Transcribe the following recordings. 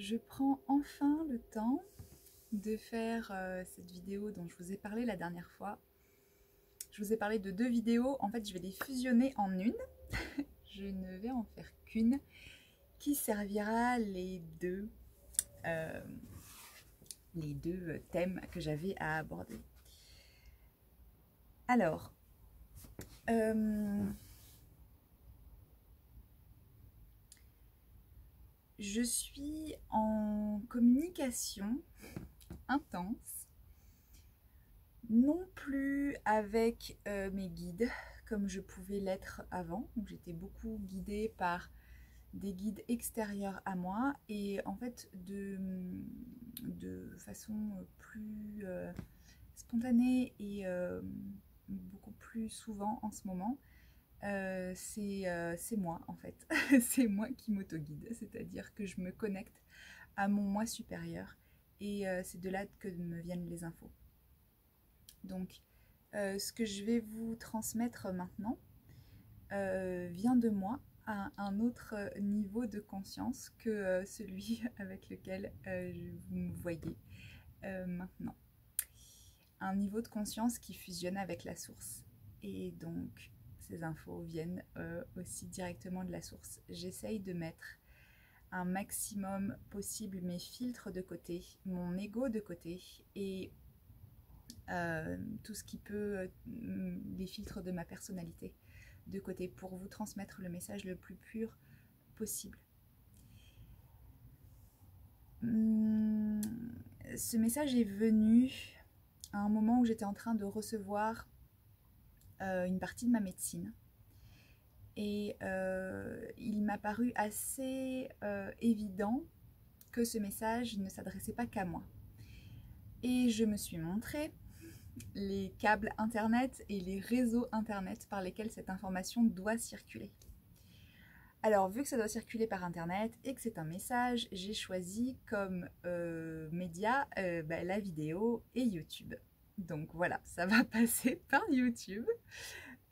je prends enfin le temps de faire euh, cette vidéo dont je vous ai parlé la dernière fois. Je vous ai parlé de deux vidéos, en fait je vais les fusionner en une. je ne vais en faire qu'une qui servira les deux, euh, les deux thèmes que j'avais à aborder. Alors, euh, je suis en communication intense, non plus avec euh, mes guides comme je pouvais l'être avant. J'étais beaucoup guidée par des guides extérieurs à moi et en fait de, de façon plus euh, spontanée et euh, beaucoup plus souvent en ce moment. C'est moi en fait, c'est moi qui m'auto-guide, c'est-à-dire que je me connecte à mon moi supérieur et euh, c'est de là que me viennent les infos. Donc, euh, ce que je vais vous transmettre maintenant euh, vient de moi à un autre niveau de conscience que celui avec lequel vous me voyez maintenant. Un niveau de conscience qui fusionne avec la source. Et donc, ces infos viennent aussi directement de la source. J'essaye de mettre un maximum possible mes filtres de côté, mon ego de côté et euh, tout ce qui peut, euh, les filtres de ma personnalité de côté pour vous transmettre le message le plus pur possible. Hum, ce message est venu à un moment où j'étais en train de recevoir euh, une partie de ma médecine et euh, il m'a paru assez euh, évident que ce message ne s'adressait pas qu'à moi. Et je me suis montré les câbles Internet et les réseaux Internet par lesquels cette information doit circuler. Alors, vu que ça doit circuler par Internet et que c'est un message, j'ai choisi comme média bah, la vidéo et YouTube. Donc voilà, ça va passer par YouTube.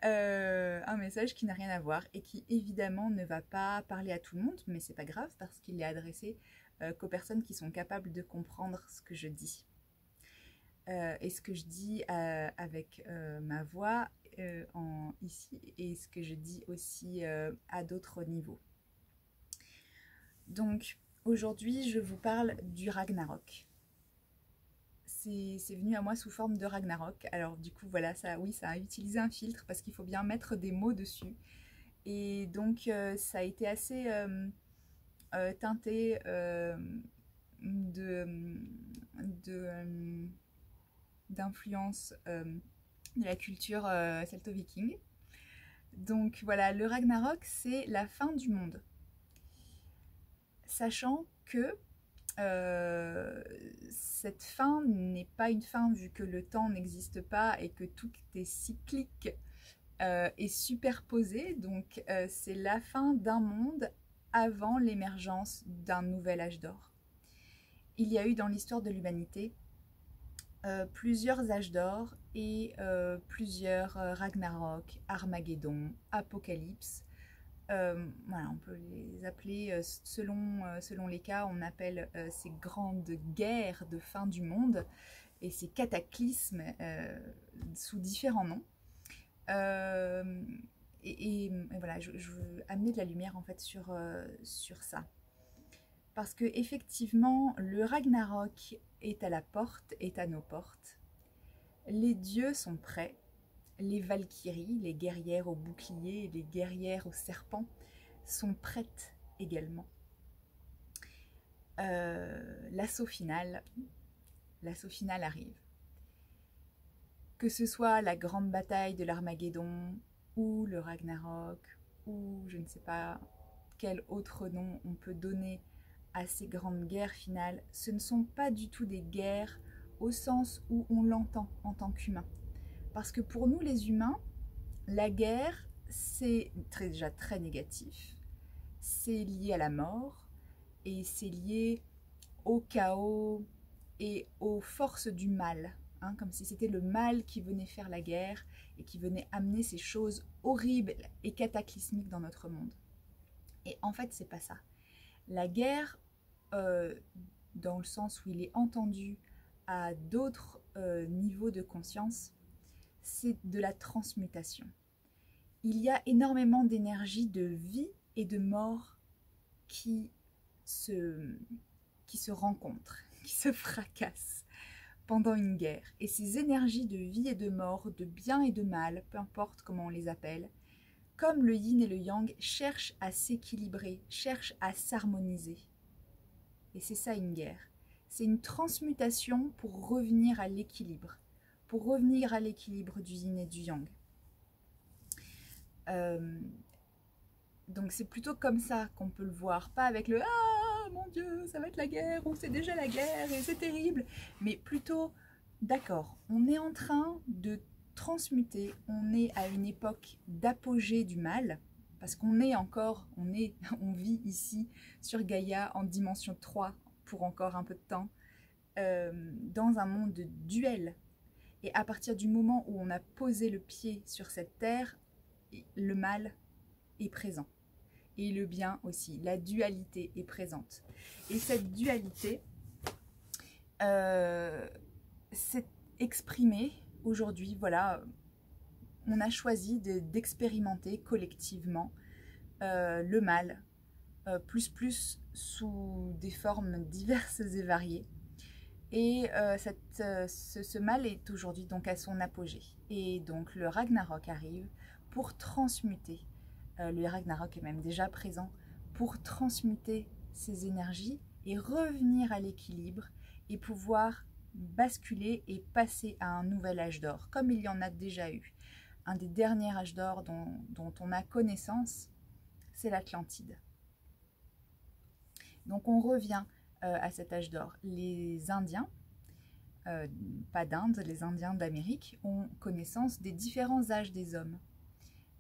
Euh, un message qui n'a rien à voir et qui évidemment ne va pas parler à tout le monde, mais c'est pas grave parce qu'il est adressé euh, qu'aux personnes qui sont capables de comprendre ce que je dis. Euh, et ce que je dis avec ma voix ici et ce que je dis aussi à d'autres niveaux. Donc aujourd'hui je vous parle du Ragnarok c'est venu à moi sous forme de Ragnarok. Alors du coup voilà, ça oui, ça a utilisé un filtre parce qu'il faut bien mettre des mots dessus. Et donc euh, ça a été assez euh, euh, teinté de d'influence de, la culture celto-viking. Donc voilà, le Ragnarok, c'est la fin du monde. Sachant que euh, cette fin n'est pas une fin vu que le temps n'existe pas et que tout est cyclique euh, et superposé. Donc euh, c'est la fin d'un monde avant l'émergence d'un nouvel âge d'or. Il y a eu dans l'histoire de l'humanité plusieurs âges d'or et plusieurs Ragnarok, Armageddon, Apocalypse, voilà, on peut les appeler euh, selon, euh, selon les cas, on appelle ces grandes guerres de fin du monde et ces cataclysmes sous différents noms. Et, voilà, je, veux amener de la lumière en fait sur, sur ça. Parce que effectivement, le Ragnarok est à la porte, est à nos portes. Les dieux sont prêts, les Valkyries, les guerrières au bouclier et les guerrières au serpent, sont prêtes également. Euh, l'assaut final, l'assaut final arrive. Que ce soit la grande bataille de l'Armageddon ou le Ragnarok ou je ne sais pas quel autre nom on peut donner à ces grandes guerres finales, ce ne sont pas du tout des guerres au sens où on l'entend en tant qu'humain. Parce que pour nous les humains, la guerre, c'est déjà très négatif, c'est lié à la mort et c'est lié au chaos et aux forces du mal, hein, comme si c'était le mal qui venait faire la guerre et qui venait amener ces choses horribles et cataclysmiques dans notre monde. Et en fait, c'est pas ça. La guerre, euh, dans le sens où il est entendu à d'autres euh, niveaux de conscience, c'est de la transmutation. Il y a énormément d'énergie de vie et de mort qui se, qui se rencontrent, qui se fracassent pendant une guerre. Et ces énergies de vie et de mort, de bien et de mal, peu importe comment on les appelle, comme le yin et le yang, cherchent à s'équilibrer, cherchent à s'harmoniser. Et c'est ça une guerre. C'est une transmutation pour revenir à l'équilibre, pour revenir à l'équilibre du yin et du yang. Euh, donc c'est plutôt comme ça qu'on peut le voir, pas avec le Ah mon Dieu, ça va être la guerre, ou c'est déjà la guerre et c'est terrible, mais plutôt d'accord, on est en train de transmuter, on est à une époque d'apogée du mal, parce qu'on est encore, on est, on vit ici sur Gaïa en dimension 3 pour encore un peu de temps, euh, dans un monde de duel. Et à partir du moment où on a posé le pied sur cette terre, le mal est présent. Et le bien aussi. La dualité est présente. Et cette dualité euh, s'est exprimée aujourd'hui. Voilà, on a choisi d'expérimenter collectivement euh, le mal, euh, plus plus sous des formes diverses et variées. Et cette, ce, ce, mal est aujourd'hui donc à son apogée. Et donc le Ragnarok arrive pour transmuter. Euh, le Ragnarok est même déjà présent pour transmuter ces énergies et revenir à l'équilibre et pouvoir basculer et passer à un nouvel âge d'or, comme il y en a déjà eu. Un des derniers âges d'or dont, on a connaissance, c'est l'Atlantide. Donc on revient euh, à cet âge d'or. Les Indiens, euh, pas d'Inde, les Indiens d'Amérique, ont connaissance des différents âges des hommes.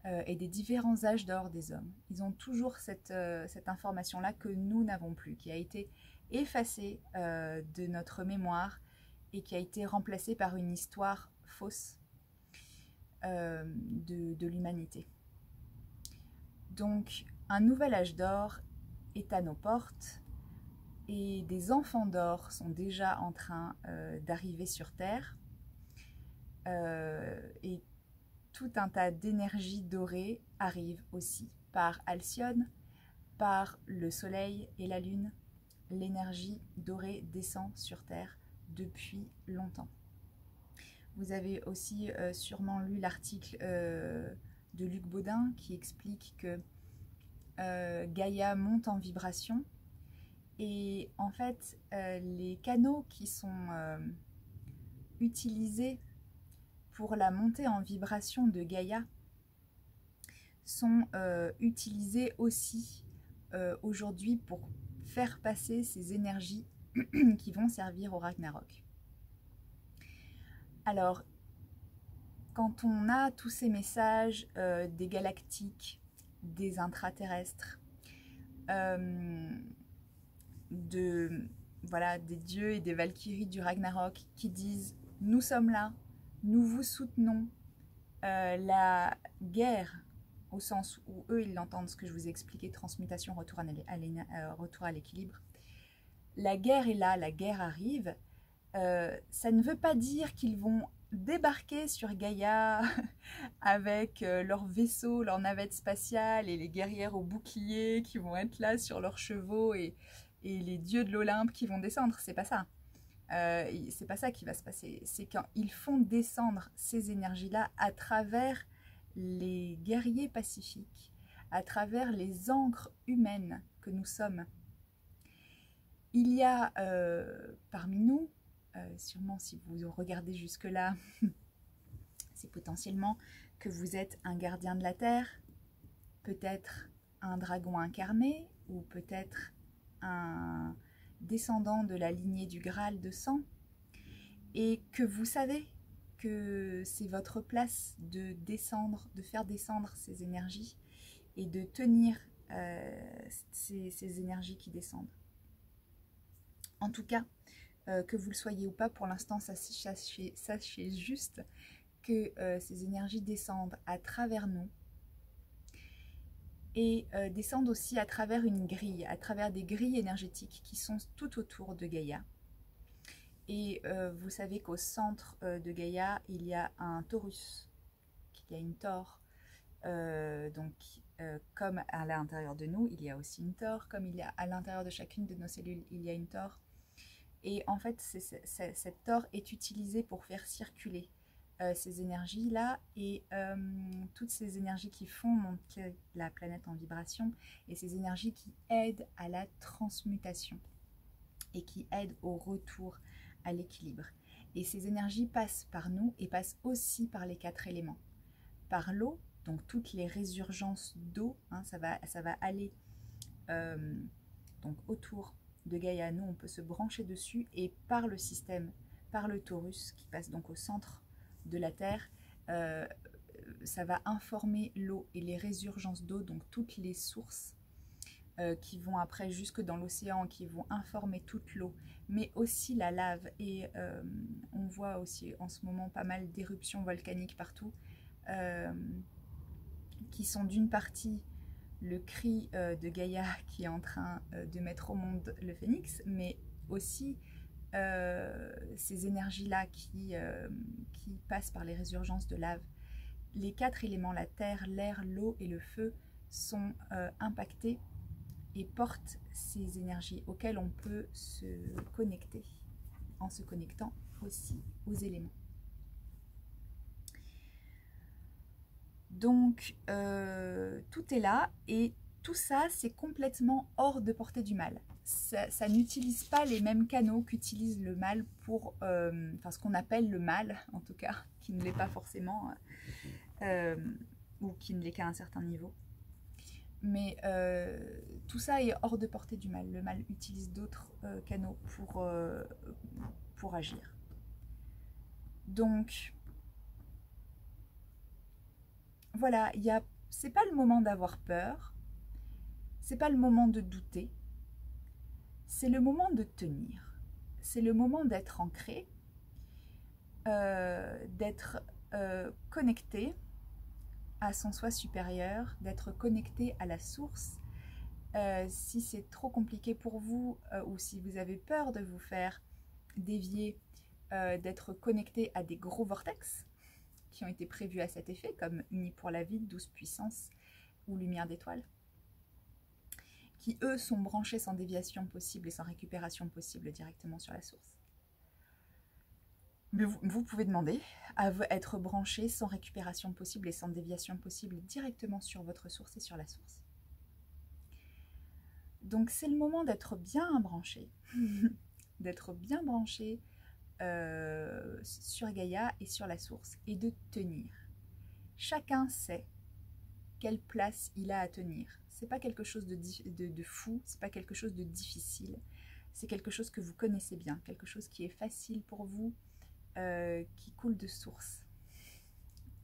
Euh, et des différents âges d'or des hommes. Ils ont toujours cette, euh, information-là que nous n'avons plus, qui a été effacée euh, de notre mémoire et qui a été remplacée par une histoire fausse de l'humanité. Donc, un nouvel âge d'or est à nos portes et des enfants d'or sont déjà en train d'arriver sur Terre. et tout un tas d'énergie dorée arrive aussi par Alcyone, par le Soleil et la Lune. L'énergie dorée descend sur Terre depuis longtemps. Vous avez aussi euh, sûrement lu l'article euh, de Luc Baudin qui explique que euh, Gaïa monte en vibration et en fait les canaux qui sont utilisés pour la montée en vibration de Gaïa sont euh, utilisés aussi euh, aujourd'hui pour faire passer ces énergies qui vont servir au Ragnarok. Alors, quand on a tous ces messages euh, des galactiques, des intraterrestres, de voilà des dieux et des valkyries du Ragnarok qui disent nous sommes là, nous vous soutenons. Euh, la guerre, au sens où eux, ils l'entendent, ce que je vous ai expliqué, transmutation, retour à l'équilibre. La guerre est là, la guerre arrive. Euh, ça ne veut pas dire qu'ils vont débarquer sur Gaïa avec euh, leurs vaisseaux, leurs navettes spatiales et les guerrières au bouclier qui vont être là sur leurs chevaux et, et les dieux de l'Olympe qui vont descendre. C'est pas ça. Euh, c'est pas ça qui va se passer. C'est quand ils font descendre ces énergies-là à travers les guerriers pacifiques, à travers les encres humaines que nous sommes. Il y a euh, parmi nous, euh, sûrement si vous regardez jusque-là, c'est potentiellement que vous êtes un gardien de la Terre, peut-être un dragon incarné, ou peut-être un, descendant de la lignée du Graal de sang, et que vous savez que c'est votre place de descendre, de faire descendre ces énergies et de tenir euh, ces, énergies qui descendent. En tout cas, euh, que vous le soyez ou pas, pour l'instant, sachez, juste que euh, ces énergies descendent à travers nous et descendent aussi à travers une grille, à travers des grilles énergétiques qui sont tout autour de Gaïa. Et vous savez qu'au centre de Gaïa, il y a un taurus, il y a une tor. donc, comme à l'intérieur de nous, il y a aussi une tor, comme il y a à l'intérieur de chacune de nos cellules, il y a une tor. Et en fait, cette tor est utilisée pour faire circuler euh, ces énergies-là et euh, toutes ces énergies qui font monter la planète en vibration et ces énergies qui aident à la transmutation et qui aident au retour à l'équilibre. Et ces énergies passent par nous et passent aussi par les quatre éléments. Par l'eau, donc toutes les résurgences d'eau, hein, ça, va, ça va aller euh, donc autour de Gaïa, nous on peut se brancher dessus et par le système, par le torus qui passe donc au centre de la Terre, euh, ça va informer l'eau et les résurgences d'eau, donc toutes les sources euh, qui vont après jusque dans l'océan, qui vont informer toute l'eau, mais aussi la lave. Et euh, on voit aussi en ce moment pas mal d'éruptions volcaniques partout, qui sont d'une partie le cri de Gaïa qui est en train de mettre au monde le phénix, mais aussi euh, ces énergies-là qui, qui passent par les résurgences de lave. Les quatre éléments, la terre, l'air, l'eau et le feu, sont impactés et portent ces énergies auxquelles on peut se connecter en se connectant aussi aux éléments. Donc, euh, tout est là et tout ça, c'est complètement hors de portée du mal. Ça, n'utilise pas les mêmes canaux qu'utilise le mal pour, euh, enfin ce qu'on appelle le mal en tout cas, qui ne l'est pas forcément, euh, ou qui ne l'est qu'à un certain niveau. Mais tout ça est hors de portée du mal. Le mal utilise d'autres canaux pour, pour agir. Donc, voilà, il y a, c'est pas le moment d'avoir peur, c'est pas le moment de douter, c'est le moment de tenir, c'est le moment d'être ancré, euh, d'être euh, connecté à son soi supérieur, d'être connecté à la source. Euh, si c'est trop compliqué pour vous ou si vous avez peur de vous faire dévier, d'être connecté à des gros vortex, qui ont été prévus à cet effet, comme Unis pour la vie, Douce puissance ou Lumière d'étoile, qui eux sont branchés sans déviation possible et sans récupération possible directement sur la source. Mais vous, pouvez demander à être branché sans récupération possible et sans déviation possible directement sur votre source et sur la source. Donc c'est le moment d'être bien branché, d'être bien branché euh, sur Gaïa et sur la source et de tenir. Chacun sait quelle place il a à tenir. C'est pas quelque chose de, de, de fou, c'est pas quelque chose de difficile. C'est quelque chose que vous connaissez bien, quelque chose qui est facile pour vous, euh, qui coule de source.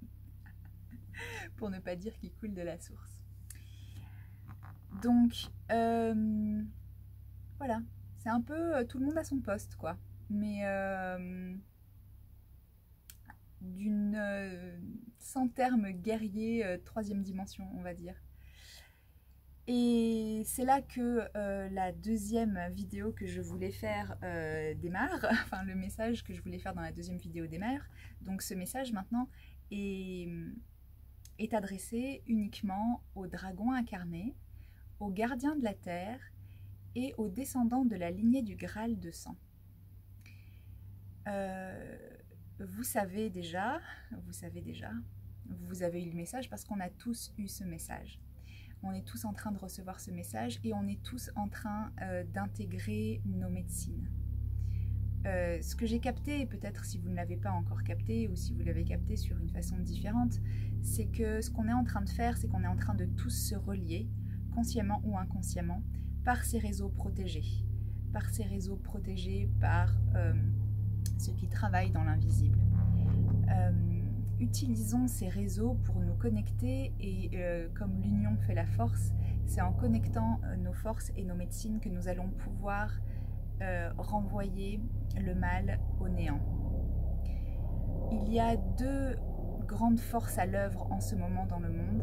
pour ne pas dire qui coule de la source. Donc, euh, voilà, c'est un peu tout le monde à son poste, quoi mais euh, d'une euh, sans terme guerrier euh, troisième dimension, on va dire. Et c'est là que la deuxième vidéo que je voulais faire démarre, enfin le message que je voulais faire dans la deuxième vidéo démarre. Donc ce message maintenant est, adressé uniquement aux dragons incarnés, aux gardiens de la terre et aux descendants de la lignée du Graal de sang. Euh, vous savez déjà, vous savez déjà, vous avez eu le message parce qu'on a tous eu ce message. On est tous en train de recevoir ce message et on est tous en train euh, d'intégrer nos médecines. Euh, ce que j'ai capté, peut-être si vous ne l'avez pas encore capté ou si vous l'avez capté sur une façon différente, c'est que ce qu'on est en train de faire, c'est qu'on est en train de tous se relier, consciemment ou inconsciemment, par ces réseaux protégés. Par ces réseaux protégés par ceux qui travaillent dans l'invisible. Euh, utilisons ces réseaux pour nous connecter et euh, comme l'union fait la force, c'est en connectant euh, nos forces et nos médecines que nous allons pouvoir renvoyer le mal au néant. Il y a deux grandes forces à l'œuvre en ce moment dans le monde.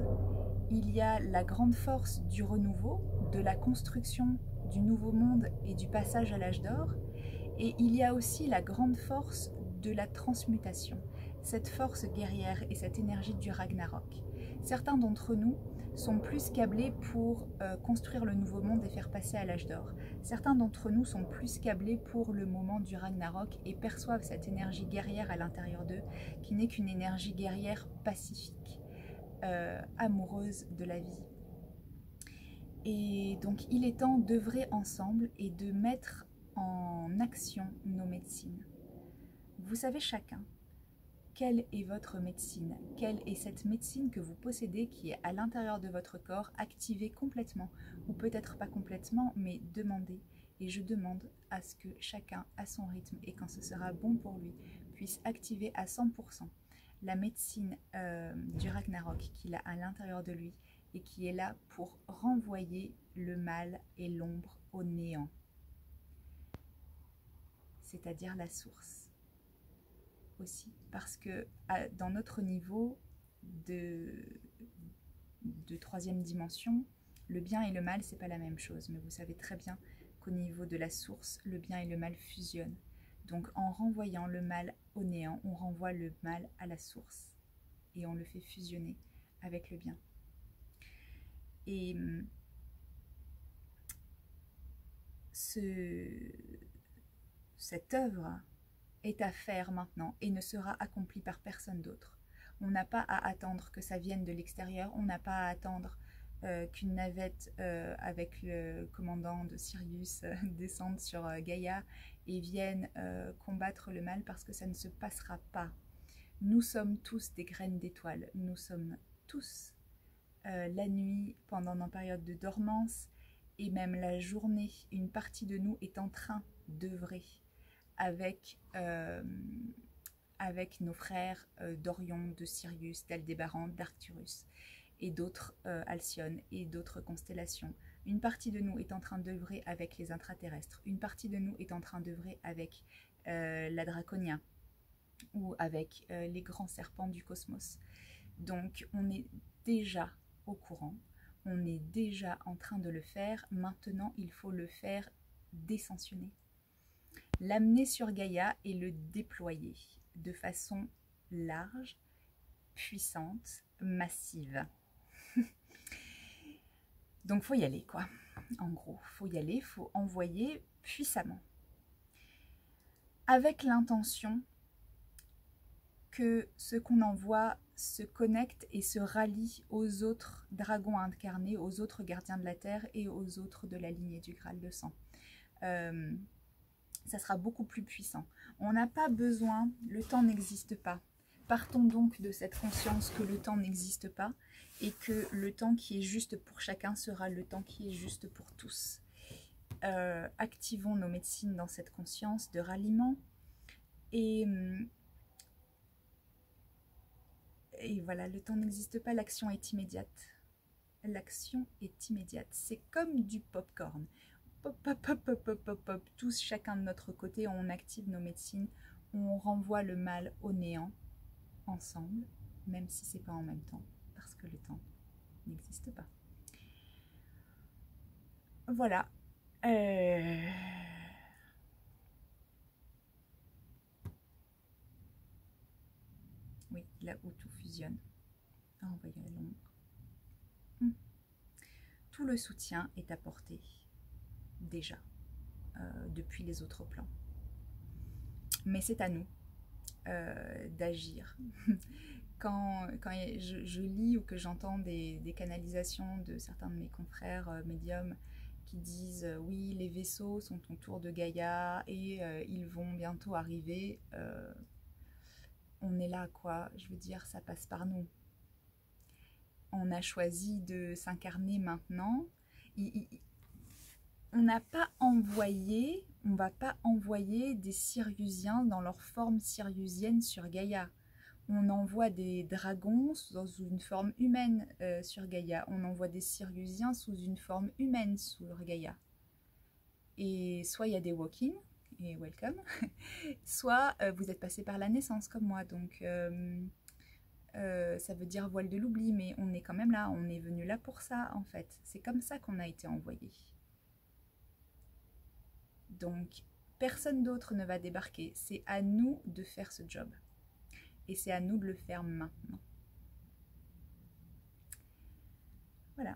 il y a la grande force du renouveau, de la construction du nouveau monde et du passage à l'âge d'or, et il y a aussi la grande force de la transmutation, cette force guerrière et cette énergie du Ragnarok. Certains d'entre nous sont plus câblés pour euh, construire le nouveau monde et faire passer à l'âge d'or. Certains d'entre nous sont plus câblés pour le moment du Ragnarok et perçoivent cette énergie guerrière à l'intérieur d'eux, qui n'est qu'une énergie guerrière pacifique, euh, amoureuse de la vie. Et donc il est temps d'œuvrer ensemble et de mettre en action nos médecines. Vous savez chacun quelle est votre médecine? Quelle est cette médecine que vous possédez qui est à l'intérieur de votre corps, activée complètement, ou peut-être pas complètement, mais demandée? Et je demande à ce que chacun, à son rythme, et quand ce sera bon pour lui, puisse activer à 100% la médecine euh, du Ragnarok qu'il a à l'intérieur de lui et qui est là pour renvoyer le mal et l'ombre au néant, c'est-à-dire la source aussi, parce que dans notre niveau de, troisième dimension, le bien et le mal, c'est pas la même chose, mais vous savez très bien qu'au niveau de la source, le bien et le mal fusionnent. Donc en renvoyant le mal au néant, on renvoie le mal à la source et on le fait fusionner avec le bien. Et hum, ce, cette œuvre est à faire maintenant et ne sera accompli par personne d'autre. On n'a pas à attendre que ça vienne de l'extérieur, on n'a pas à attendre euh, qu'une navette euh, avec le commandant de Sirius euh, descende sur Gaïa et vienne combattre le mal parce que ça ne se passera pas. Nous sommes tous des graines d'étoiles, nous sommes tous la nuit pendant nos périodes de dormance et même la journée, une partie de nous est en train d'œuvrer avec, euh, avec nos frères euh, d'Orion, de Sirius, d'Aldébaran, d'Arcturus et d'autres euh, Alcyone et d'autres constellations. Une partie de nous est en train d'œuvrer avec les intraterrestres, une partie de nous est en train d'œuvrer avec la Draconia ou avec les grands serpents du cosmos. Donc on est déjà au courant, on est déjà en train de le faire, maintenant il faut le faire descensionner l'amener sur Gaïa et le déployer de façon large, puissante, massive. Donc faut y aller quoi. En gros, faut y aller, faut envoyer puissamment. Avec l'intention que ce qu'on envoie se connecte et se rallie aux autres dragons incarnés, aux autres gardiens de la Terre et aux autres de la lignée du Graal de sang. Euh, ça sera beaucoup plus puissant. On n'a pas besoin, le temps n'existe pas. Partons donc de cette conscience que le temps n'existe pas et que le temps qui est juste pour chacun sera le temps qui est juste pour tous. Euh, activons nos médecines dans cette conscience de ralliement et, et voilà, le temps n'existe pas, l'action est immédiate. L'action est immédiate. C'est comme du popcorn pop, pop, pop, pop, pop, pop, pop, tous chacun de notre côté, on active nos médecines, on renvoie le mal au néant ensemble, même si c'est pas en même temps, parce que le temps n'existe pas. Voilà. Euh, oui, là où tout fusionne. Envoyons l'ombre. Hmm. Tout le soutien est apporté déjà euh, depuis les autres plans. Mais c'est à nous euh, d'agir. quand, quand je, lis ou que j'entends des, canalisations de certains de mes confrères euh, médiums qui disent oui, les vaisseaux sont autour de Gaïa et ils vont bientôt arriver, on est là quoi. Je veux dire, ça passe par nous. On a choisi de s'incarner maintenant on n'a pas envoyé, on va pas envoyer des Syriusiens dans leur forme syriusienne sur Gaïa. On envoie des dragons sous une forme humaine euh, sur Gaïa. On envoie des Syriusiens sous une forme humaine sur Gaïa. Et soit il y a des walk-in, et welcome, soit euh, vous êtes passé par la naissance comme moi. Donc, euh, ça veut dire voile de l'oubli, mais on est quand même là, on est venu là pour ça en fait. C'est comme ça qu'on a été envoyé. Donc, personne d'autre ne va débarquer. C'est à nous de faire ce job. Et c'est à nous de le faire maintenant. Voilà.